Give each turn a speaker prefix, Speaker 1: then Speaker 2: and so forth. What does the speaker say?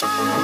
Speaker 1: Bye.